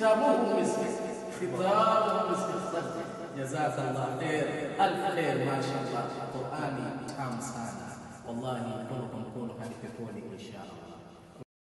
ختامه مسك ختامه مسك جزاك الله خير. ألف خير ما شاء الله. قرآني تام sana wallahi mkono kwa mkono